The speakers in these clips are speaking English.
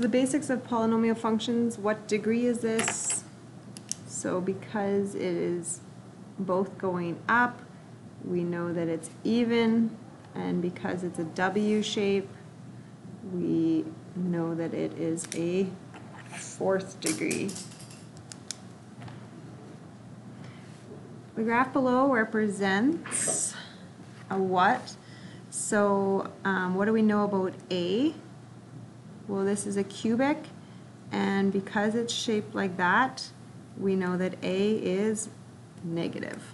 So the basics of polynomial functions, what degree is this? So because it is both going up, we know that it's even, and because it's a W shape, we know that it is a fourth degree. The graph below represents a what? So um, what do we know about A? Well, this is a cubic, and because it's shaped like that, we know that A is negative.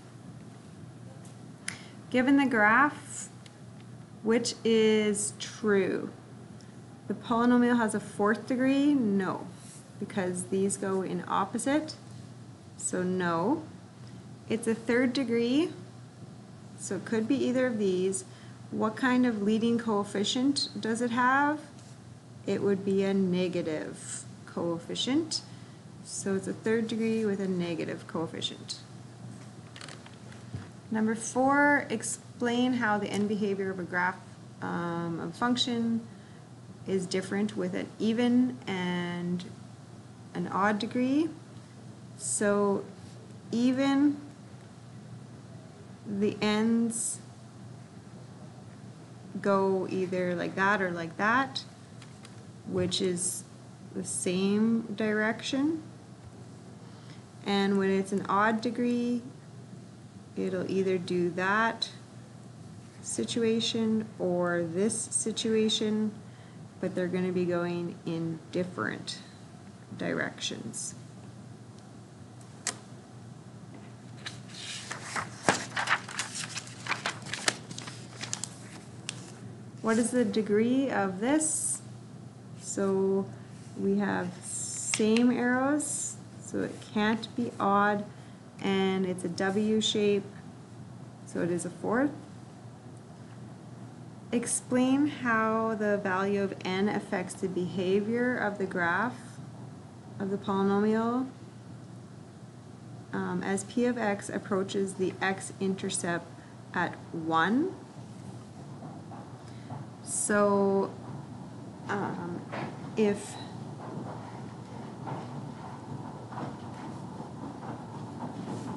Given the graph, which is true? The polynomial has a fourth degree? No, because these go in opposite, so no. It's a third degree, so it could be either of these. What kind of leading coefficient does it have? It would be a negative coefficient. So it's a third degree with a negative coefficient. Number four, explain how the end behavior of a graph um, of function is different with an even and an odd degree. So even the ends go either like that or like that, which is the same direction. And when it's an odd degree, it'll either do that situation or this situation, but they're going to be going in different directions. What is the degree of this? So we have same arrows, so it can't be odd, and it's a W shape, so it is a fourth. Explain how the value of n affects the behavior of the graph of the polynomial um, as p of x approaches the x-intercept at 1. So um, if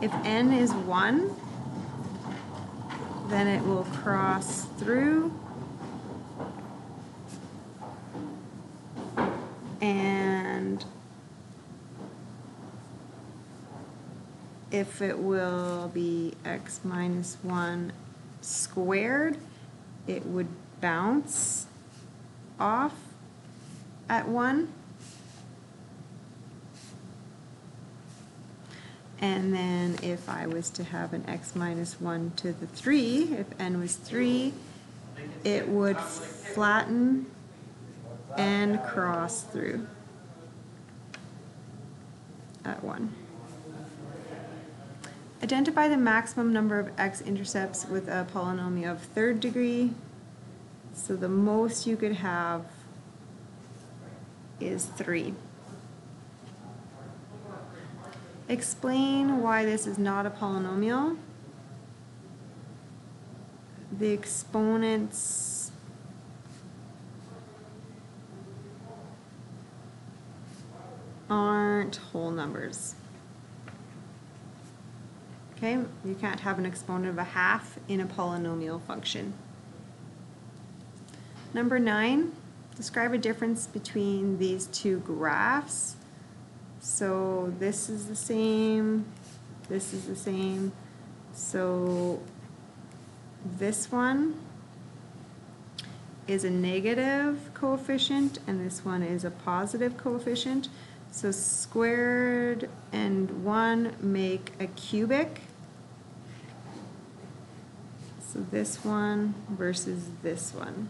if n is 1, then it will cross through. And if it will be x minus 1 squared, it would bounce off at 1. And then if I was to have an x minus 1 to the 3, if n was 3, it would flatten and cross through at 1. Identify the maximum number of x-intercepts with a polynomial of third degree. So the most you could have is 3. Explain why this is not a polynomial. The exponents aren't whole numbers. Okay, you can't have an exponent of a half in a polynomial function. Number nine, describe a difference between these two graphs. So this is the same, this is the same. So this one is a negative coefficient and this one is a positive coefficient. So squared and 1 make a cubic. So this one versus this one.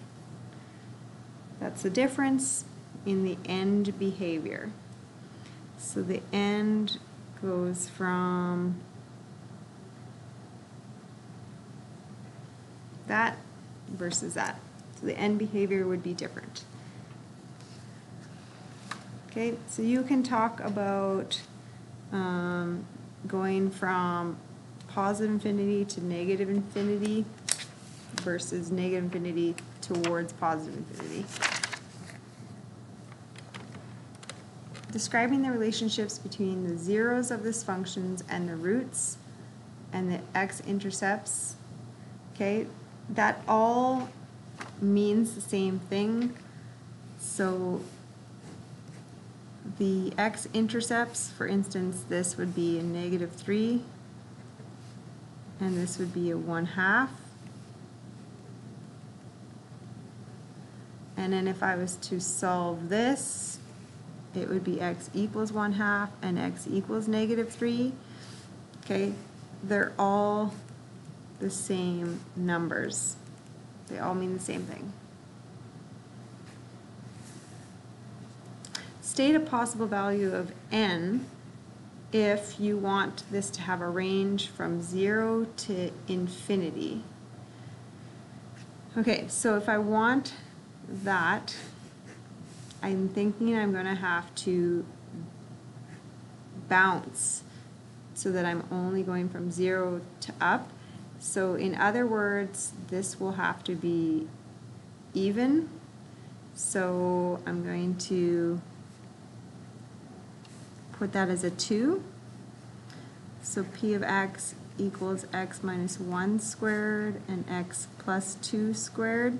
That's the difference in the end behavior. So the end goes from that versus that. So the end behavior would be different. Okay, so you can talk about um, going from positive infinity to negative infinity versus negative infinity towards positive infinity. describing the relationships between the zeros of this functions and the roots and the x-intercepts, okay, that all means the same thing. So the x-intercepts, for instance, this would be a negative three, and this would be a one half. And then if I was to solve this, it would be x equals one half and x equals negative three. Okay, they're all the same numbers. They all mean the same thing. State a possible value of n if you want this to have a range from zero to infinity. Okay, so if I want that, I'm thinking I'm gonna have to bounce so that I'm only going from zero to up. So in other words, this will have to be even. So I'm going to put that as a two. So p of x equals x minus one squared and x plus two squared.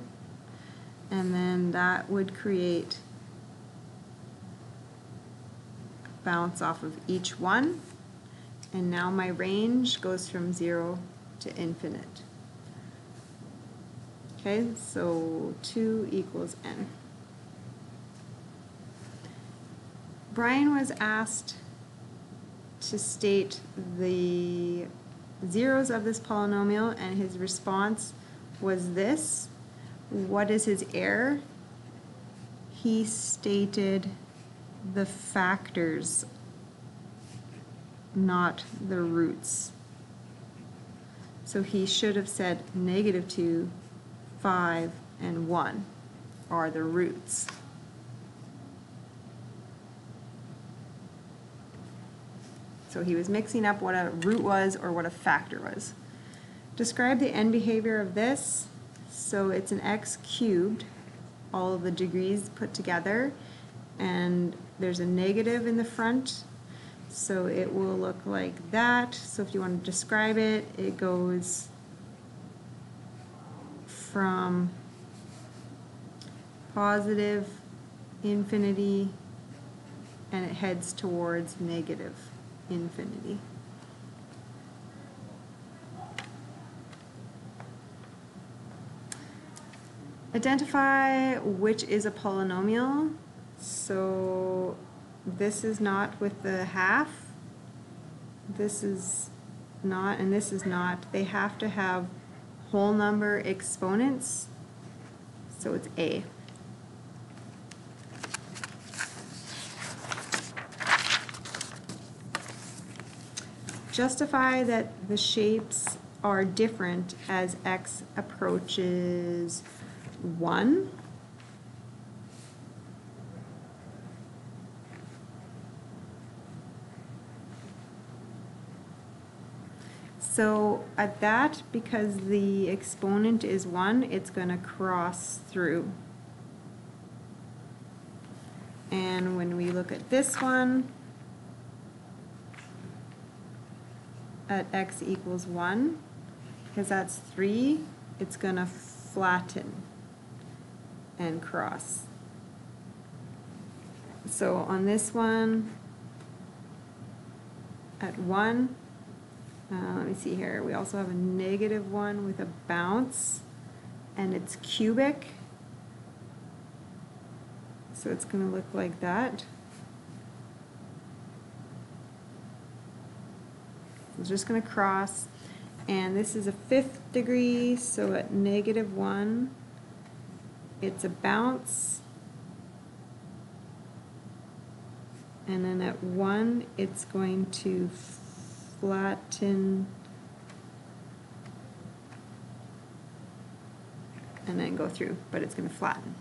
And then that would create bounce off of each one. And now my range goes from zero to infinite. Okay, so two equals n. Brian was asked to state the zeros of this polynomial and his response was this. What is his error? He stated the factors, not the roots. So he should have said negative 2, 5, and 1 are the roots. So he was mixing up what a root was or what a factor was. Describe the end behavior of this. So it's an x cubed, all the degrees put together, and there's a negative in the front. So it will look like that. So if you want to describe it, it goes from positive infinity and it heads towards negative infinity. Identify which is a polynomial. So this is not with the half. This is not, and this is not. They have to have whole number exponents. So it's A. Justify that the shapes are different as x approaches 1. So at that, because the exponent is 1, it's going to cross through. And when we look at this one, at x equals 1, because that's 3, it's going to flatten and cross. So on this one, at 1, uh, let me see here, we also have a negative 1 with a bounce, and it's cubic. So it's going to look like that. It's just going to cross. And this is a fifth degree, so at negative 1, it's a bounce. And then at 1, it's going to flatten and then go through, but it's going to flatten.